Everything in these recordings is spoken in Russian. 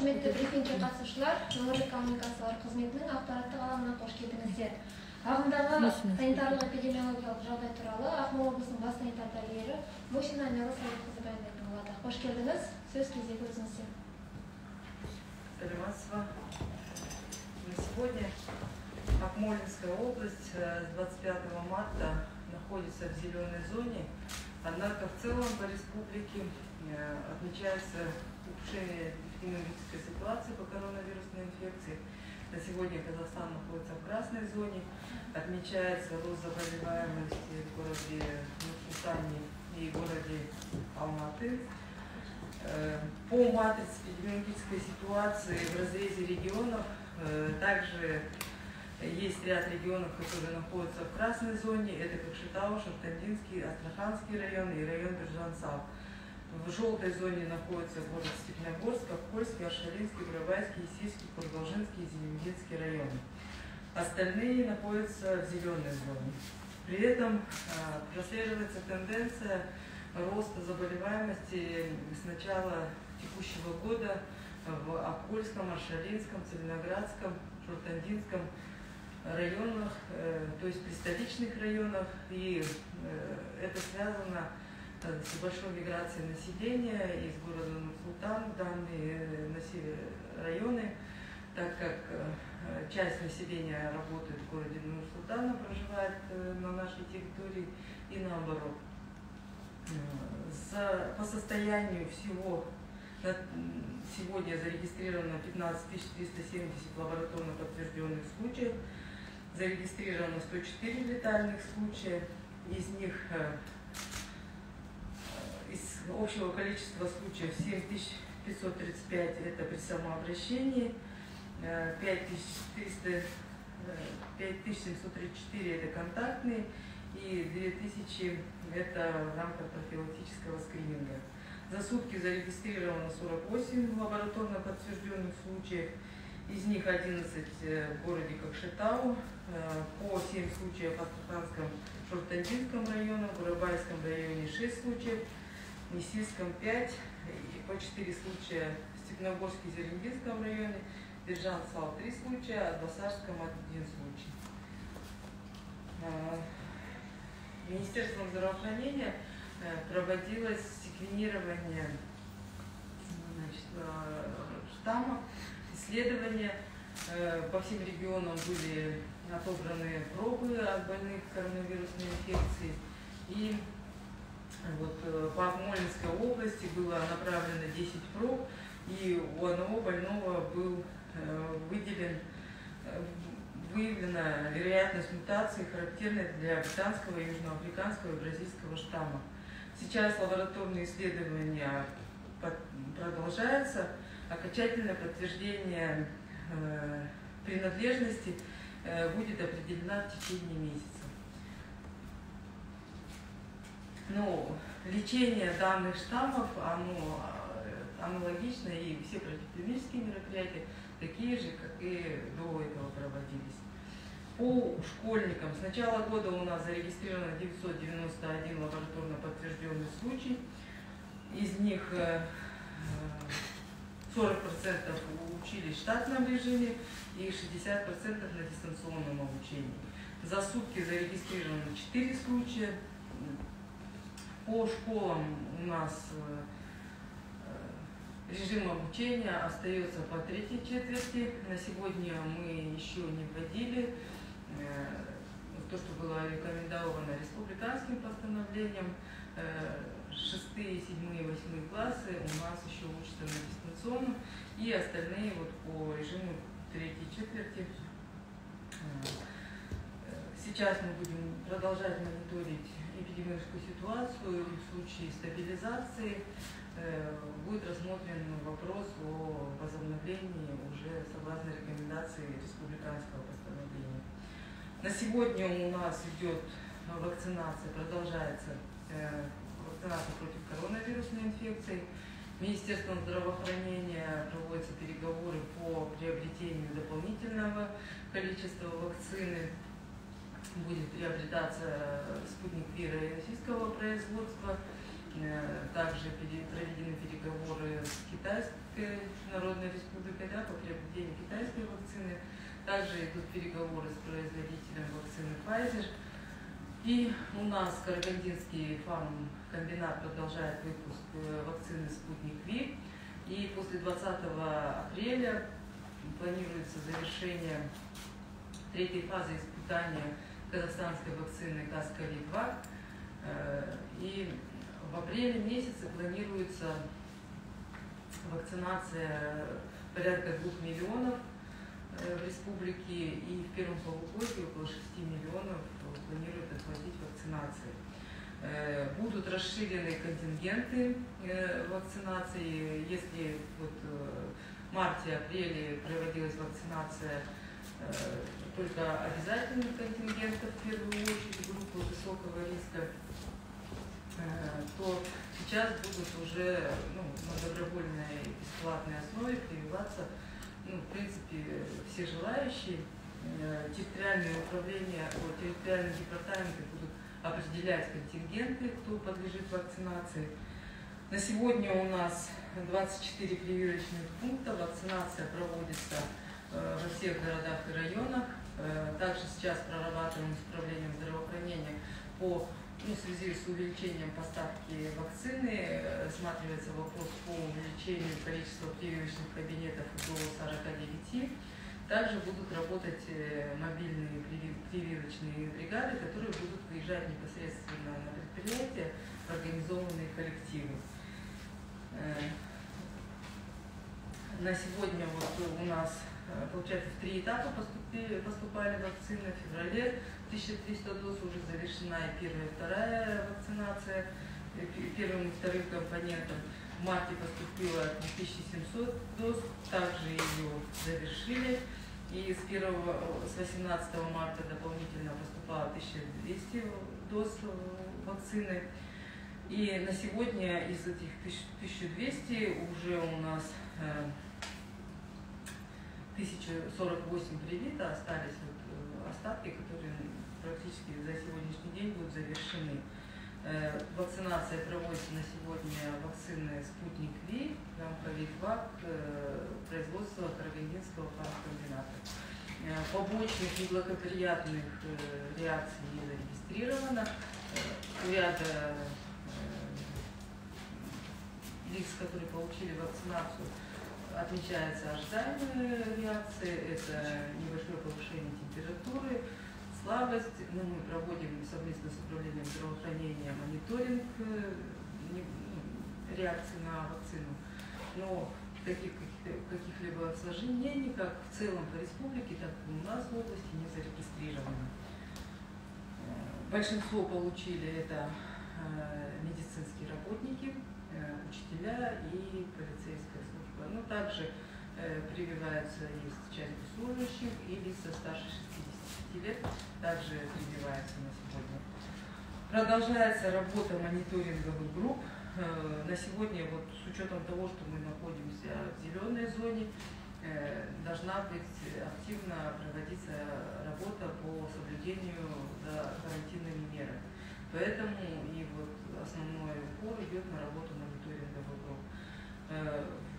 құрметті брифингке қатысушылар өңірлік коммуникациялар қызметінің ақпараттық алаңына қош келдіңіздер ағымдағы санитарлық эпидемиологиялық жағдай туралы ақмола облысының бас санитар дәрігері мусина амела советқызы баяндайтын болады қош келдіңіз сөз кезегі өзіңізде Саламатство. На сегодня Акмолинская область э, с 25 марта находится в зеленой зоне, однако в целом по республике э, отмечается ухудшение эпидемиологической ситуации по коронавирусной инфекции. На сегодня Казахстан находится в красной зоне, отмечается рост заболеваемости в городе Нур-Султане и городе Алматы. Э, По матрице эпидемиологической ситуации в разрезе регионов э, также есть ряд регионов, которые находятся в красной зоне. Это Кокшетау, Шартандинский, Астраханский район и район Биржансал. В желтой зоне находятся город Степногорск, Апольский, Аршалинский, Бурабайский, Исийский, Курдолжинский и Зеленогинский районы. Остальные находятся в зеленой зоне. При этом а, прослеживается тенденция роста заболеваемости с начала текущего года в Апольском, Аршалинском, Целиноградском, Шортандинском районах, э, то есть при столичных районах. И э, это связано с большой миграцией населения из города Нур-Султан в данные насе- районы, так как э, часть населения работает в городе Нур-Султана, проживает э, на нашей территории и наоборот. Э, За, по состоянию всего сегодня зарегистрировано 15 370 лабораторно подтвержденных случаев, зарегистрировано 104 летальных случая, из них э, э, общего количества случаев 7535 это при самообращении, э, 5300, э, 5734 это контактные и 2000 это в рамках профилактического скрининга. За сутки зарегистрировано 48 лабораторно подтвержденных случаев, из них 11 э, в городе Кокшетау, э, по 7 случаев в Астраханском Шортандинском районе, в Бурабайском районе 6 случаев, Несильском 5 и по 4 случая в Степногорске и Зеленогинском районе, Держан Сал 3 случая, а в Басарском 1 случай. Э, Министерством здравоохранения э, проводилось секвенирование значит, э, штаммов, исследования. Э, По всем регионам были отобраны пробы от больных коронавирусной инфекцией. И вот э, по Акмолинской области было направлено 10 проб, и у одного больного был э, выделен э, выявлена вероятность мутации, характерной для британского, южноафриканского и бразильского штамма. Сейчас лабораторные исследования продолжаются. Окончательное подтверждение принадлежности будет определено в течение месяца. Ну, лечение данных штаммов, оно э, аналогично, и все противоэпидемические мероприятия такие же, как и до этого проводились. По школьникам с начала года у нас зарегистрировано 991 лабораторно подтвержденный случай. Из них э, э, 40% учились в штатном режиме и 60% на дистанционном обучении. За сутки зарегистрировано 4 случая. По школам у нас э, режим обучения остается по третьей четверти. На сегодня мы еще не вводили э, то, что было рекомендовано республиканским постановлением. Э, Шестые, седьмые, восьмые классы у нас еще учатся на дистанционном, и остальные вот по режиму третьей четверти. Сейчас мы будем продолжать мониторить эпидемиологическую ситуацию. И в случае стабилизации э, будет рассмотрен вопрос о возобновлении уже согласно рекомендации республиканского постановления. На сегодня у нас идет вакцинация, продолжается э, вакцинация против коронавирусной инфекции. Министерством здравоохранения проводятся переговоры по приобретению дополнительного количества вакцины. Будет приобретаться спутник Вира российского производства. Э, Также проведены переговоры с китайским Народной Республикой да, по приобретению китайской вакцины. Также идут переговоры с производителем вакцины Pfizer. И у нас Карагандинский фармкомбинат продолжает выпуск э, вакцины «Спутник Ви». И после 20 апреля планируется завершение третьей фазы испытания казахстанской вакцины КАСКОВИД-2. Э, и в апреле месяце планируется вакцинация порядка двух миллионов э, в республике и в первом полугодии около 6 миллионов планируют охватить вакцинацией. Э, будут расширены контингенты вакцинации. Если вот в марте-апреле проводилась вакцинация только обязательных контингентов, в первую очередь группы высокого риска, то сейчас будут уже ну, на добровольной бесплатной основе прививаться, ну, в принципе, все желающие. Э, территориальные управления, территориальные департаменты будут определять контингенты, кто подлежит вакцинации. На сегодня у нас 24 прививочных пункта. Вакцинация проводится э, во всех городах и районах. Э, также сейчас прорабатываем с управлением здравоохранения по ну, в связи с увеличением поставки вакцины рассматривается вопрос по увеличению количества прививочных кабинетов до 49. Также будут работать э, мобильные прививочные бригады, которые будут выезжать непосредственно на предприятия, организованные коллективы. Э, на сегодня вот у нас, э, получается, в три этапа поступили, поступали вакцины в феврале, 1300 доз уже завершена и первая и вторая вакцинация первым и вторым компонентом. В марте поступило 2700 доз, также ее завершили. И с, 1, с 18 марта дополнительно поступало 1200 доз вакцины. И на сегодня из этих 1200 уже у нас 1048 э, привита, остались вот э, остатки, которые практически за сегодняшний день будут завершены. Э, вакцинация проводится на сегодня вакцины «Спутник Ви», «Рамковид-2» э, производства Карагандинского фармкомбината. Побочных неблагоприятных реакций не зарегистрировано. Ряда лиц, которые получили вакцинацию, отмечаются ожидаемые реакции. Это небольшое повышение температуры, слабость. Ну, мы проводим совместно с управлением здравоохранения мониторинг э, ну, реакции на вакцину. Но таких каких-либо осложнений, как в целом по республике, так и у нас в области не зарегистрировано. Э, большинство получили это э, медицинские работники, учителя и полицейская служба. Но также прививаются есть часть служащих и лица старше 60 лет также прививается на сегодня. Продолжается работа мониторинговых групп. Э, на сегодня, вот с учетом того, что мы находимся в зеленой зоне, э, должна быть активно проводиться работа по соблюдению за карантинными мерами. Поэтому и вот основной упор идет на работу. Э,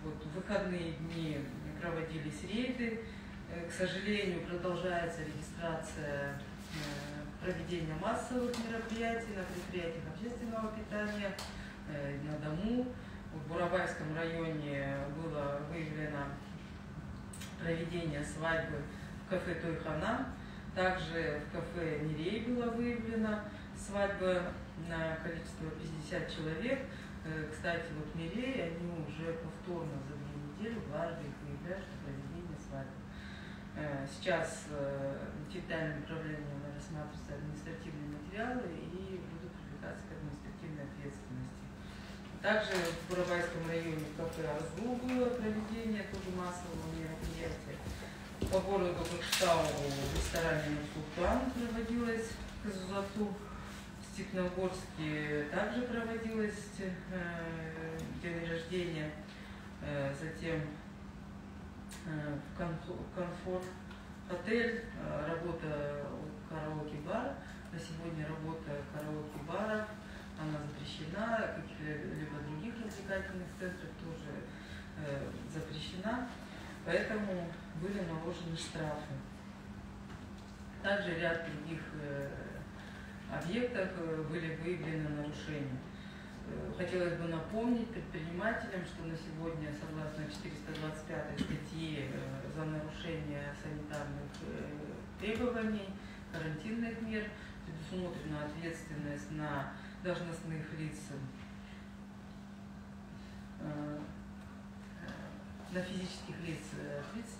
вот в выходные дни проводились рейды, Э, к сожалению, продолжается регистрация э, проведения массовых мероприятий на предприятиях общественного питания, э, на дому. В Бурабайском районе было выявлено проведение свадьбы в кафе Тойхана. Также в кафе Мирей было выявлено свадьба на количество 50 человек. Кстати, вот Мирей, они уже повторно за две недели дважды их выявляют, что проведение свадьбы. Э, сейчас э, территориальным управлением рассматриваются административные материалы и будут привлекаться к административной ответственности. Также в Бурабайском районе кафе «Арзу» было проведение тоже массового мероприятия. По городу Кокштау в ресторане «Султан» проводилось Казузату. Степногорске также проводилось э, день рождения. Э, затем Э, в комфорт отель, работа караоке-бара. На сегодня работа караоке-бара, она запрещена, каких-либо других развлекательных центров тоже запрещена, поэтому были наложены штрафы. Также ряд других э, объектов э, были выявлены нарушения. Э, хотелось бы напомнить предпринимателям, что на сегодня, согласно 425 статье за нарушение санитарных требований, карантинных мер, предусмотрена ответственность на должностных лиц, на физических лиц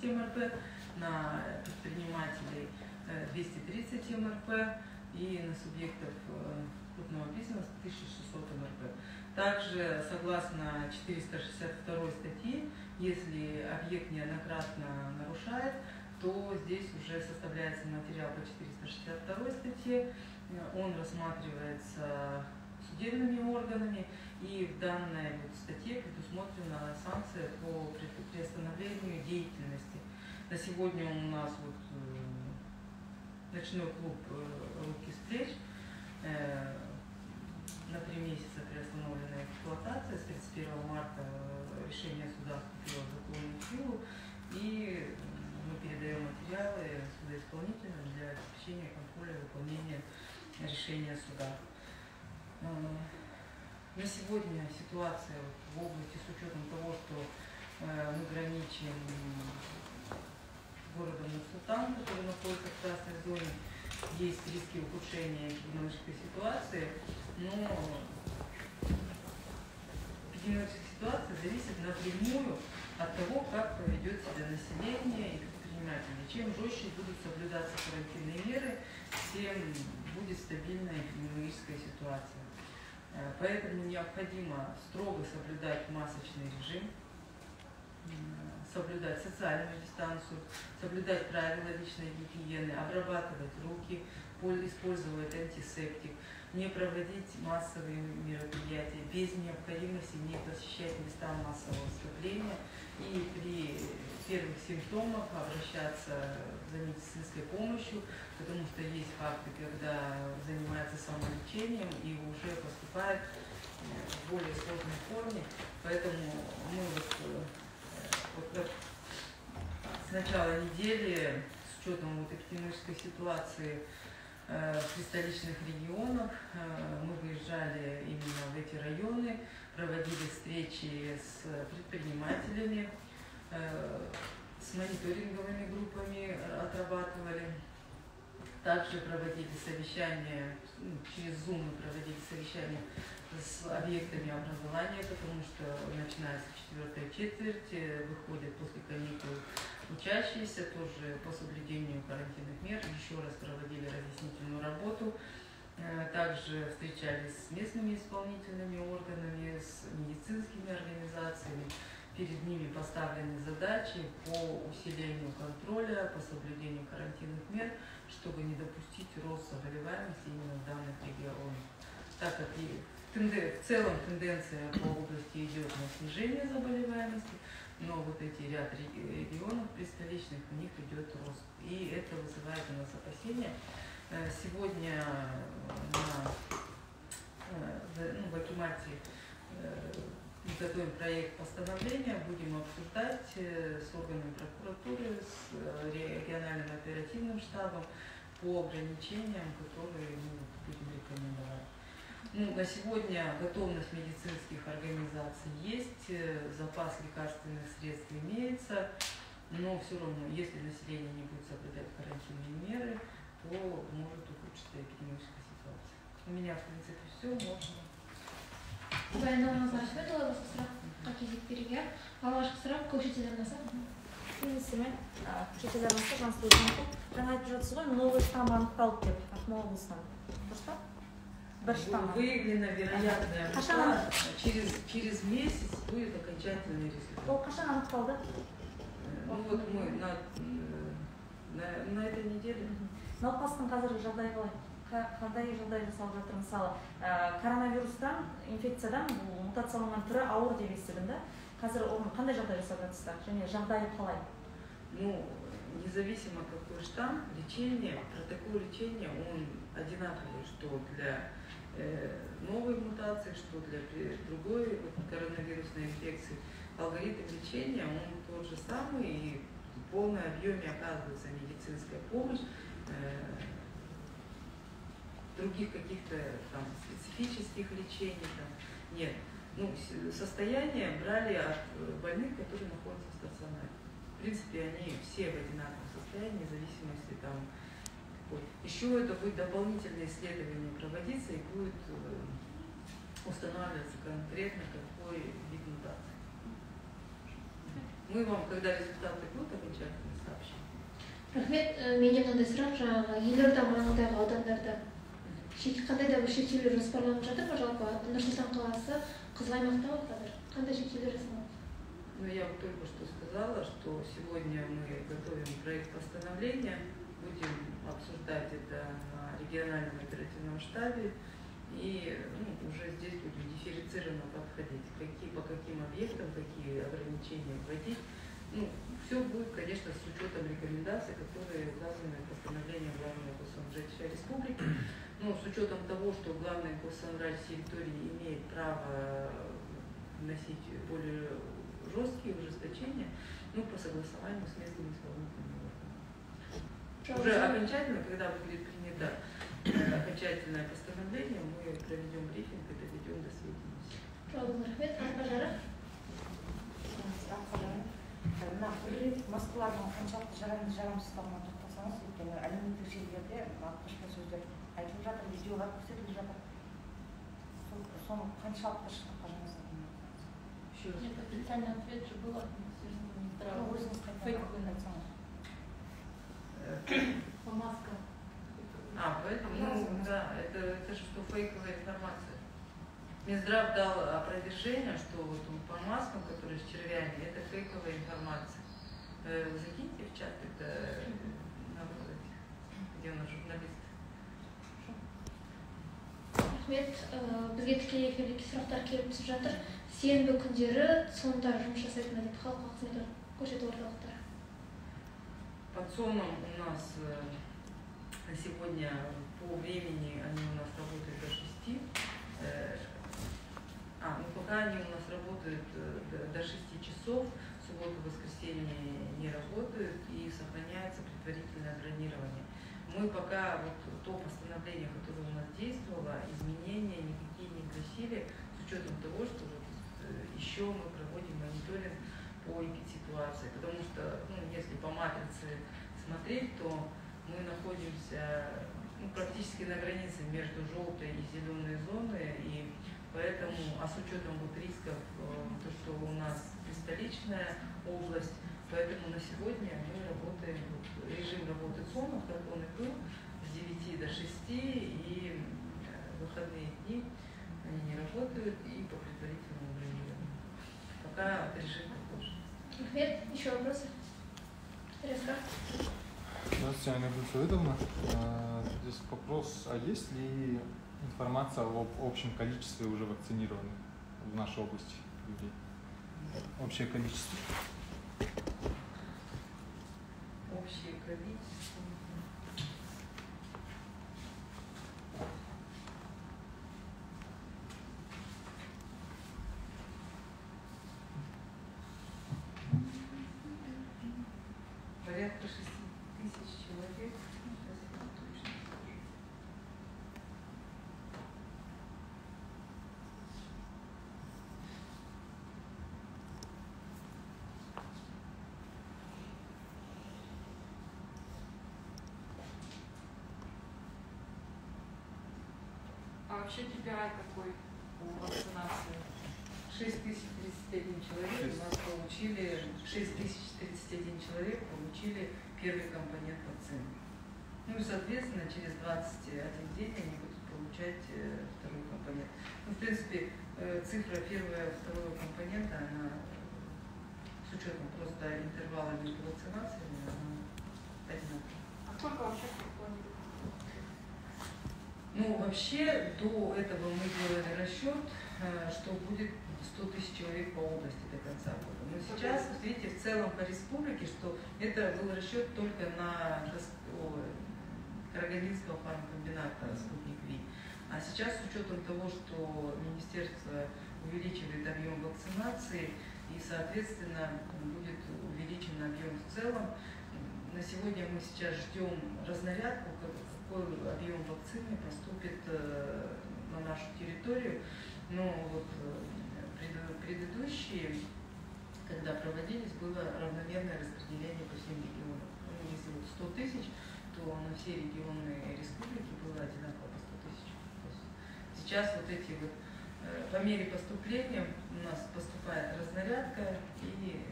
30 МРП, на предпринимателей 230 МРП и на субъектов э, крупного бизнеса 1600 МРП. Также, согласно 462 статьи, если объект неоднократно нарушает, то здесь уже составляется материал по 462 статье, он рассматривается судебными органами, и в данной вот статье предусмотрена санкция по приостановлению деятельности. На сегодня у нас вот ночной клуб э, «Руки с плеч». Э, на три месяца приостановлена эксплуатация. С 31 марта э, решение суда вступило в законную силу. И мы передаем материалы судоисполнителям для обеспечения контроля выполнения решения суда. На сегодня ситуация в области с учетом того, что мы граничим города Нур-Султан, который находится в красной зоне, есть риски ухудшения эпидемиологической ситуации, но эпидемиологическая ситуация зависит напрямую от того, как поведет себя население и предприниматели. Чем жестче будут соблюдаться карантинные меры, тем будет стабильная эпидемиологическая ситуация. Э, поэтому необходимо строго соблюдать масочный режим, соблюдать социальную дистанцию, соблюдать правила личной гигиены, обрабатывать руки, использовать антисептик, не проводить массовые мероприятия без необходимости не посещать места массового скопления и при первых симптомах обращаться за медицинской помощью, потому что есть факты, когда занимается самолечением и уже поступает в более сложной форме, поэтому мы вот э, вот с начала недели, с учетом вот эпидемической ситуации э, в столичных регионах, э, мы выезжали именно в эти районы, проводили встречи с предпринимателями, э, с мониторинговыми группами отрабатывали. Также проводили совещания, ну, через Zoom мы проводили совещания с объектами образования, потому что начинается четвертая четверть, э, выходят после каникул учащиеся, тоже по соблюдению карантинных мер, еще раз проводили разъяснительную работу, э, также встречались с местными исполнительными органами, с медицинскими организациями. Перед ними поставлены задачи по усилению контроля, по соблюдению карантинных мер, чтобы не допустить рост заболеваемости именно в данных регионах. Так как и в целом тенденция по области идет на снижение заболеваемости, но вот эти ряд регионов престоличных, у них идет рост. И это вызывает у нас опасения. Э, сегодня на, э, ну, в Акимате э, готовим проект постановления, будем обсуждать с органами прокуратуры, с региональным оперативным штабом по ограничениям, которые мы будем рекомендовать. Ну, на сегодня готовность медицинских организаций есть, э, запас лекарственных средств имеется, но все равно, если население не будет соблюдать карантинные меры, то может ухудшиться эпидемическая ситуация. У меня, в принципе, все, можно. Баяндамаңызға рахмет олай болса сұраққа кезек беруге алғашқы сұрақ көкшетаудан болса келісемін көкшетаудан болса жансұлу жаңа айтып жатсыз ғой новый штамм анықталды деп ақмола облысынан. Дұрыс па? Выявлена вероятная мута, через, через месяц будет окончательный результат. ол қашан анықталды? Ну вот мы на, на, на этой неделе. Науқастың қазіргі жағдайы қалай? қандай жағдай жасалып жатыр мысалы ә, коронавирустан инфекциядан бұл мутацияланған түрі ауыр деп естідім да қазір оның қандай жағдай жасап жатырсыздар және жағдайы қалай ну независимо какой штамм лечение протокол лечения он одинаковый что для Э, новой мутации, что для другой коронавирусной инфекции. алгоритм лечения, он тот же самый, и в полном объеме оказывается медицинская помощь, э, других каких-то там специфических лечений там нет. Ну, состояние брали от э, больных, которые находятся в стационаре. В принципе, они все в одинаковом состоянии, в зависимости там какой. Еще это будет дополнительное исследование проводиться и будет э, устанавливаться конкретно какой вид мутации. Мы вам, когда результаты будут окончательно сообщим. рахмет менде мынандай сұрақ жаңағы елорда маңындағы қандай да бір шектеулер жоспарланып жатыр ма? жалпы нұр сұлтан қаласы қызыл аймақта ғой қазір қандай шектеулер жасалады ну я вот только что сказала что сегодня мы готовим проект постановления. Будем обсуждать это на региональном оперативном штабе. И ну, уже здесь будем дифференцированно подходить, какие, по каким объектам, какие ограничения вводить. Ну, все будет, конечно, с учетом рекомендаций, которые указаны в постановлении Главного государственного республики. Но с учетом того, что главный государственный территории имеет право вносить более жесткие ужесточения, ну, по согласованию с местными исполнительными органами. Уже окончательно, когда будет принято э, окончательное постановление, мы проведем брифинг и доведем до сведения. бір рет москваның қаншалықты жарамды жарамсыздығына тоқталсаңыз өйткені әлеуметтік желілерде алып сөздер айтылып жатыр видеолар көрсетіліп жатыр сол соны қаншалықты шындыққа Еще раз. Нет, официальный ответ же был от Министерства Ну, өзіңіз Минздрава. қайтадан Фейковый айтсаңыз Э, по маскам. А, поэтому, ну, да, это, это же что фейковая информация. Минздрав дал опровержение, что вот он по маскам, которые с червями, это фейковая информация. Э, закиньте в чат это э, на вот этих, где у нас журналист. рахмет ә, бізге тікелей эфирдегі сұрақтар келіп түсіп жатыр сенбі күндері цон-дар жұмыс жасайды ма дейді халыққа қызмет көрсету орталықтары Подсоном у нас э, на сегодня по времени они у нас работают до 6. Э, а, ну пока они у нас работают э, до, до 6 часов, в субботу, воскресенье не работают и сохраняется предварительное бронирование. Мы пока вот то постановление, которое у нас действовало, изменения никакие не вносили, с учетом того, что вот, э, еще мы проводим мониторинг по ситуации, потому что, ну, если по матрице смотреть, то мы находимся ну, практически на границе между желтой и зеленой а с учетом вот рисков, э, то, что у нас столичная область, поэтому на сегодня мы работаем, вот, режим работы ЦОНов, как он и был, с 9 до 6, и э, выходные дни они не работают, и по предварительному бронированию. Пока режим же. рахмет еще вопросы резко Здравствуйте, Анна Гульфаидовна. А, Здесь вопрос, а есть ли информация об общем количестве уже вакцинированных в нашей области людей? Общее количество. Общее количество. Порядка шести тысяч человек. Сейчас я вам точно скажу. А вообще KPI какой по вакцинации? 6031 человек у нас получили, 6031 человек получили первый компонент вакцины. Ну и, соответственно, через 21 день они будут получать э, второй компонент. Ну, в принципе, э, цифра первого второго компонента, она с учетом просто интервала между вакцинациями, она одинаковая. А сколько вообще планируете? Ну, вообще, до этого мы делали расчет, э, что будет 100 тысяч человек по области до конца года. Но сейчас, видите, в целом по республике, что это был расчет только на Карагандинского фармкомбината «Спутник Ви». А сейчас, с учетом того, что министерство увеличивает объем вакцинации, и, соответственно, будет увеличен объем в целом. Сегодня мы сейчас ждем разнарядку, какой объем вакцины поступит э, на нашу территорию. Но вот э, предыдущие, когда проводились, было равномерное распределение по всем регионам. Ну, если вот 100 тысяч, то на все регионы республики было одинаково по 100 тысяч. Сейчас вот эти вот э, по мере поступления у нас поступает разнарядка и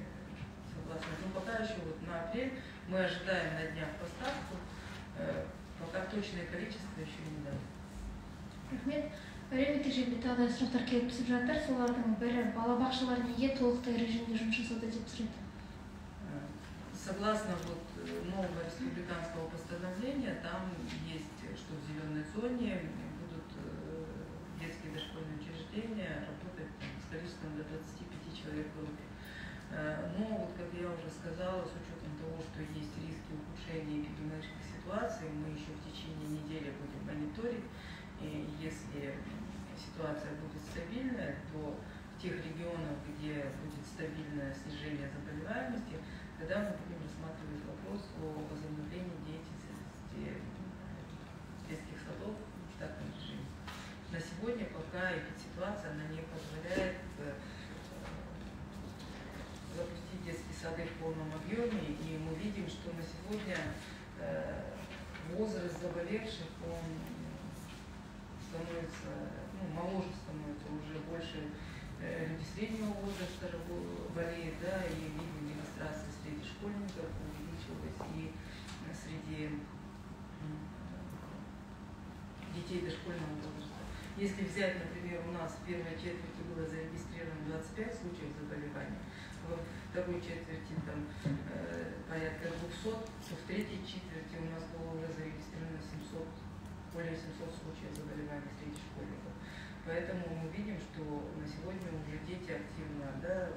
согласно, ну пока еще вот на апрель мы ожидаем на днях поставку, э, пока точное количество еще не дали. рахмет әлеуметтік желіде тағы да сұрақтар келіп түсіп жатыр солардың бірі балабақшалар неге толықтай режимде жұмыс жасауда деп сұрайды Э, Согласно вот э, нового республиканского постановления, там есть, э, что в зеленой зоне будут э, детские дошкольные учреждения работать там, с количеством до 25 человек в группе. Э, Но вот, как я уже сказала, с учетом того, что есть риски ухудшения эпидемиологической ситуации, мы еще в течение недели будем мониторить. И если ситуация будет стабильная, то в тех регионах, где будет стабильное снижение заболеваемости, тогда мы будем рассматривать вопрос о возобновлении деятельности детских садов в штатном режиме. На сегодня пока ситуация она не позволяет э, запустить детские сады в полном объеме, и мы видим, что на сегодня э, возраст заболевших, он становится, ну, моложе становится, уже больше э, люди среднего возраста болеют, да, и видим демонстрации среди школьников увеличилась, и среди детей дошкольного возраста. Если взять, например, у нас в первой четверти было зарегистрировано 25 случаев заболевания, во второй четверти там э, порядка 200, то в третьей четверти у нас было уже зарегистрировано 700, более 700 случаев заболеваний среди школьников. Поэтому мы видим, что на сегодня уже дети активно да,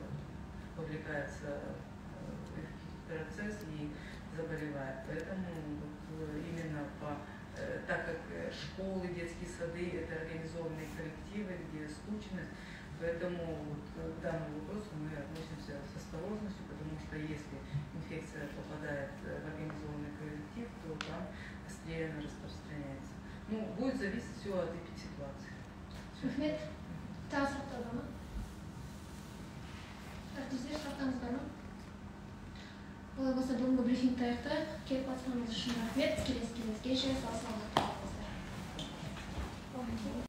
вовлекаются э, в этот процесс и заболевают. Поэтому вот, э, именно по э, так как э, школы, детские сады это организованные коллективы, где скучность, поэтому вот э, к данному вопросу мы относимся с осторожностью, потому что если инфекция попадает э, в организованный коллектив, то там быстрее она распространяется. Ну, будет зависеть все от эпидситуации. Всё. рахмет тағы сұрақтар бар ма әріптестер сұрақтарыңыз бар ма олай болса бүгінгі брифингті аяқтайық келіп қатысқаныңыз үшін рахмет келесі кездескенше сау саламат болыңыздар